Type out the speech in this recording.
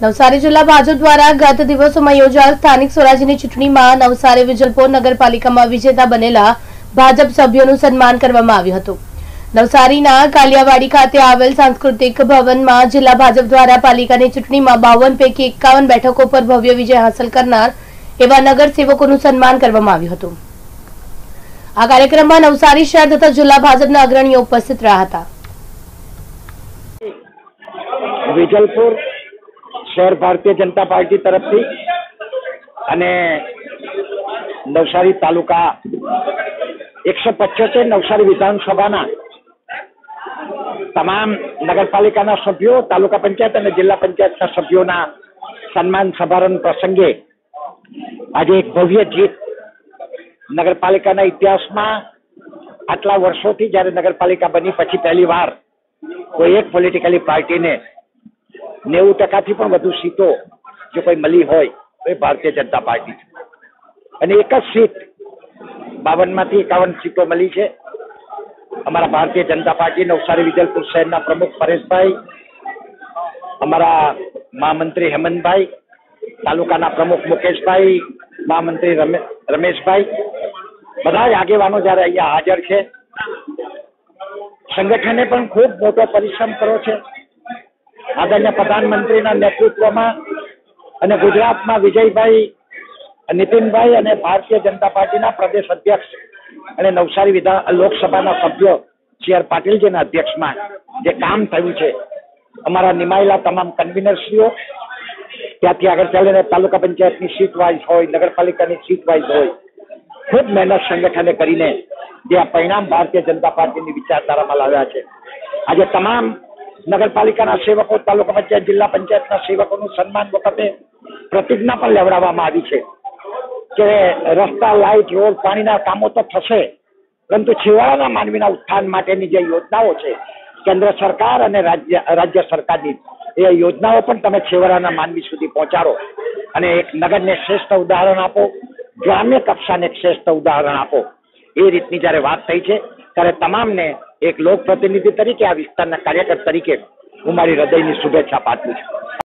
નવસારી જિલ્લા ભાજપ દ્વારા ગત દિવસોમાં યોજાયેલ સ્થાનિક સ્વરાજ્યની ચૂંટણીમાં નવસારી વિજલપોર નગરપાલિકામાં વિજેતા બનેલા ભાજપ સભ્યોનું સન્માન કરવામાં આવ્યું હતું. નવસારીના કાલિયાવાડી ખાતે આવેલ સાંસ્કૃતિક ભવનમાં જિલ્લા ભાજપ દ્વારા પાલિકાની ચૂંટણીમાં બાવન પૈકી એકાવન બેઠકો પર ભવ્ય વિજય હાંસલ કરનાર એવા નગરસેવકોનું સન્માન કરવામાં આવ્યું હતું. આ કાર્યક્રમમાં નવસારી શહેર તથા જિલ્લા ભાજપના અગ્રણીઓ ઉપસ્થિત રહ્યા હતા. વિજલપુર શહેર ભારતીય જનતા પાર્ટી તરફથી અને નવસારી તાલુકા એકસો પચોતેર નવસારી વિધાનસભાના તમામ નગરપાલિકાના સભ્યો, તાલુકા પંચાયત અને જિલ્લા પંચાયતના સભ્યોના સન્માન સમારંભ પ્રસંગે આજે એક ભવ્ય જીત નગરપાલિકાના ઇતિહાસમાં આટલા વર્ષોથી જ્યારે નગરપાલિકા બની, પછી પહેલી વાર કોઈ એક પોલિટિકલી પાર્ટીને નેવું ટકાથી પણ વધુ સીટો જો કોઈ મળી હોય, તો એ ભારતીય જનતા પાર્ટી છે. અને એક જ સીટ બાવનમાંથી એકાવન સીટો મળી છે. અમારા ભારતીય જનતા પાર્ટી નવસારી વિજલપુર શહેરના પ્રમુખ પરેશભાઈ, અમારા મહામંત્રી હેમંતભાઈ, તાલુકાના પ્રમુખ મુકેશભાઈ, મહામંત્રી રમે, રમેશભાઈ. બધા જ આગેવાનો જ્યારે અહીંયા હાજર છે. સંગઠને પણ ખૂબ મોટો પરિશ્રમ કર્યો છે. આદરણીય પ્રધાનમંત્રીના નેતૃત્વમાં અને ગુજરાતમાં વિજયભાઈ, નીતિનભાઈ અને ભારતીય જનતા પાર્ટીના પ્રદેશ અધ્યક્ષ અને નવસારી વિધાન લોકસભાના સભ્ય સી આર પાટીલજીના અધ્યક્ષમાં જે કામ થયું છે, અમારા નિમાયેલા તમામ કન્વીનરશ્રીઓ, ત્યાંથી આગળ ચાલીને તાલુકા પંચાયતની સીટ વાઇઝ હોય, નગરપાલિકાની સીટ વાઇઝ હોય, ખૂબ મહેનત સંગઠને કરીને જે આ પરિણામ ભારતીય જનતા પાર્ટીની વિચારધારામાં લાવ્યા છે. આજે તમામ નગરપાલિકાના સેવકો, તાલુકા પંચાયત, જિલ્લા પંચાયતના સેવકોનું સન્માન વખતે પ્રતિજ્ઞા પણ લેવડાવવામાં આવી છે કે રસ્તા, લાઇટ, રોડ, પાણીના કામો તો થશે, પરંતુ છેવાડાના માનવીના ઉત્થાન માટેની જે યોજનાઓ છે, કેન્દ્ર સરકાર અને રાજ્ય રાજ્ય સરકારની, એ યોજનાઓ પણ તમે છેવાડાના માનવી સુધી પહોંચાડો. અને એક નગરને શ્રેષ્ઠ ઉદાહરણ આપો, ગ્રામ્ય કક્ષાને શ્રેષ્ઠ ઉદાહરણ આપો. એ રીતની જ્યારે વાત થઈ છે, ત્યારે તમામને એક લોકપ્રતિનિધિ તરીકે આ વિસ્તારના કાર્યકર તરીકે હું મારી હૃદયની શુભેચ્છા પાઠવું છું.